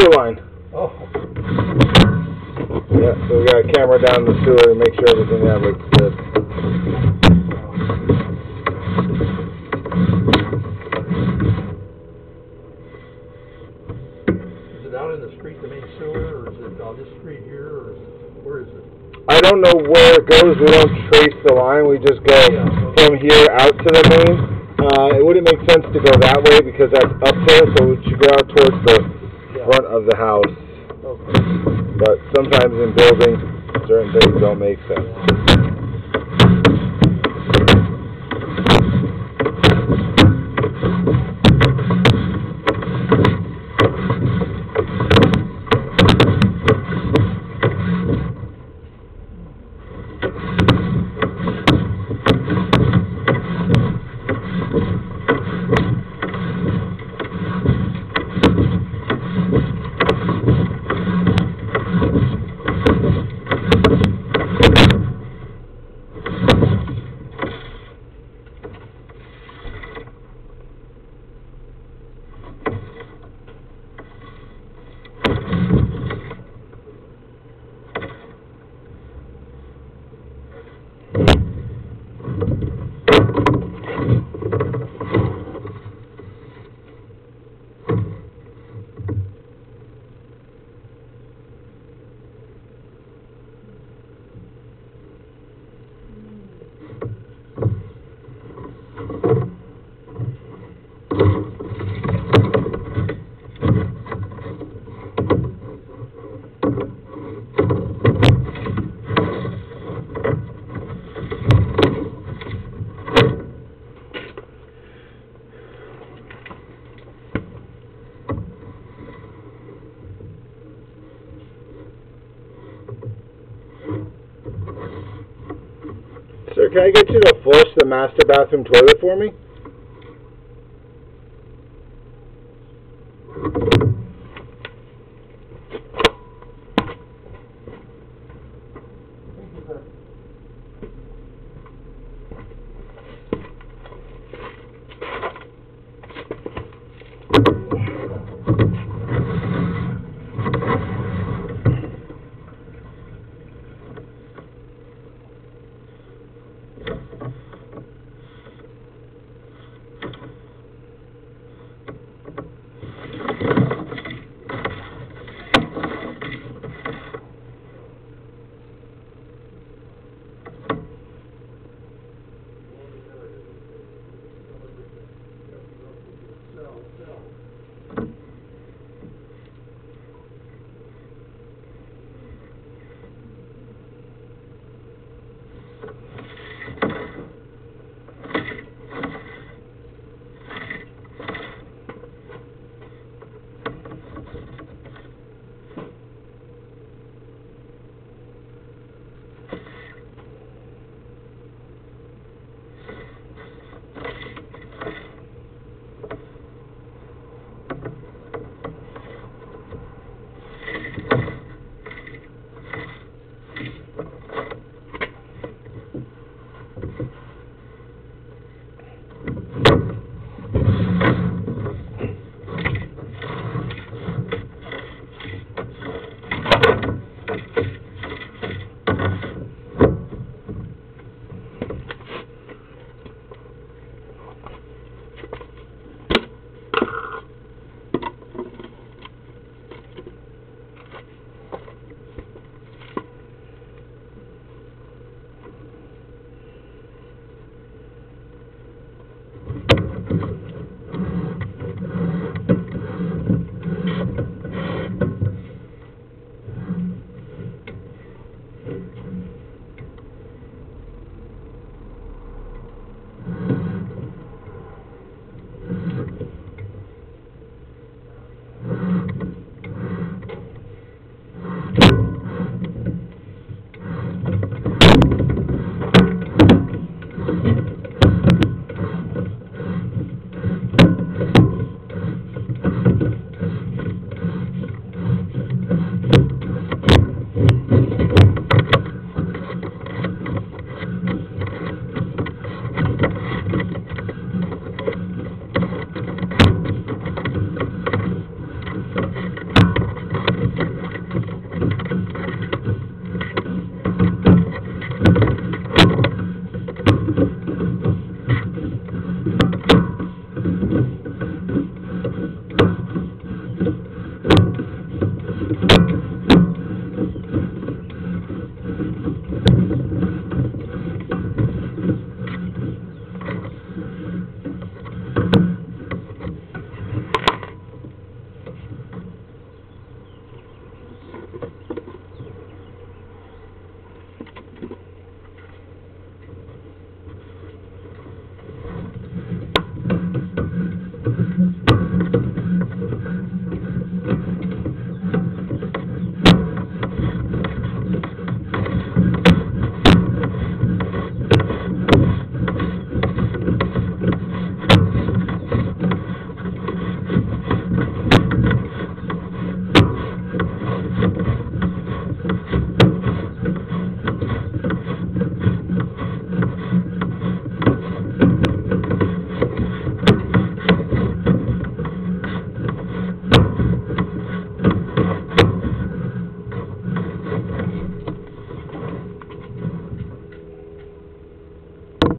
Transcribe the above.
The sewer line. Oh, Yeah, so we got a camera down the sewer to make sure everything that looks good. is it out in the street, the main sewer, or is it on this street here, or is it, where is it? I don't know where it goes. We don't trace the line. We just go Yeah, okay. from here out to the main. Uh, it wouldn't make sense to go that way because that's uphill, so we should go out towards the Yeah. Front of the house. But sometimes in buildings, certain things don't make sense. can I get you to flush the master bathroom toilet for me? fulfilled